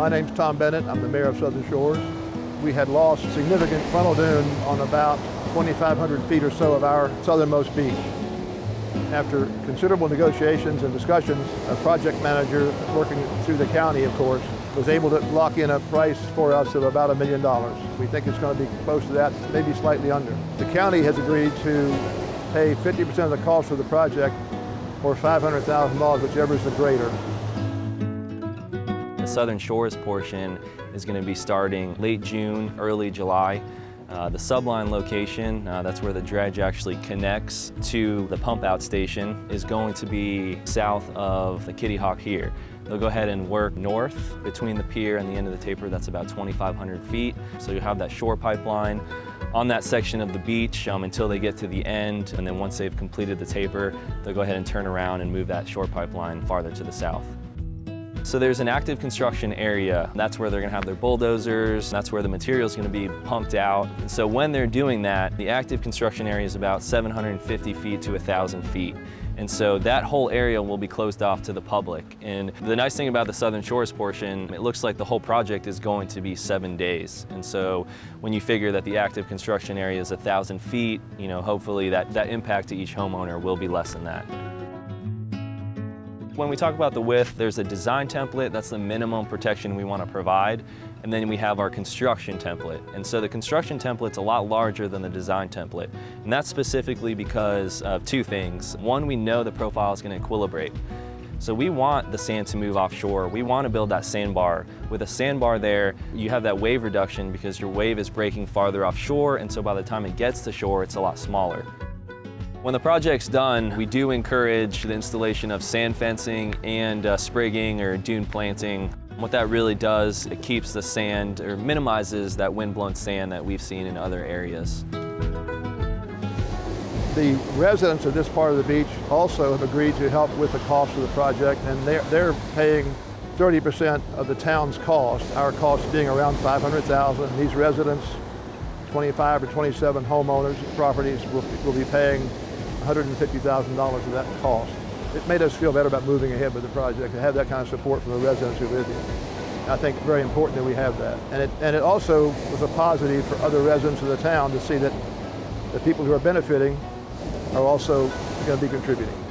My name's Tom Bennett. I'm the mayor of Southern Shores. We had lost significant frontal dune on about 2,500 feet or so of our southernmost beach. After considerable negotiations and discussions, a project manager working through the county, of course, was able to lock in a price for us of about a million dollars. We think it's going to be close to that, maybe slightly under. The county has agreed to pay 50% of the cost of the project or $500,000, whichever is the greater. The Southern Shores portion is going to be starting late June, early July. Uh, the subline location, uh, that's where the dredge actually connects to the pump out station, is going to be south of the Kitty Hawk here. They'll go ahead and work north between the pier and the end of the taper, that's about 2,500 feet. So you have that shore pipeline on that section of the beach um, until they get to the end, and then once they've completed the taper, they'll go ahead and turn around and move that shore pipeline farther to the south. So there's an active construction area. That's where they're gonna have their bulldozers. That's where the material is gonna be pumped out. And so when they're doing that, the active construction area is about 750 feet to 1,000 feet. And so that whole area will be closed off to the public. And the nice thing about the Southern Shores portion, it looks like the whole project is going to be seven days. And so when you figure that the active construction area is 1,000 feet, you know, hopefully that, that impact to each homeowner will be less than that. When we talk about the width, there's a design template, that's the minimum protection we want to provide, and then we have our construction template. And so the construction template's a lot larger than the design template, and that's specifically because of two things. One, we know the profile is going to equilibrate. So we want the sand to move offshore. We want to build that sandbar. With a sandbar there, you have that wave reduction because your wave is breaking farther offshore, and so by the time it gets to shore, it's a lot smaller. When the project's done, we do encourage the installation of sand fencing and uh, sprigging or dune planting. What that really does, it keeps the sand or minimizes that wind-blown sand that we've seen in other areas. The residents of this part of the beach also have agreed to help with the cost of the project, and they're, they're paying 30% of the town's cost, our cost being around 500,000. These residents, 25 or 27 homeowners properties will, will be paying $150,000 of that cost. It made us feel better about moving ahead with the project to have that kind of support from the residents who live here. I think very important that we have that. And it, and it also was a positive for other residents of the town to see that the people who are benefiting are also going to be contributing.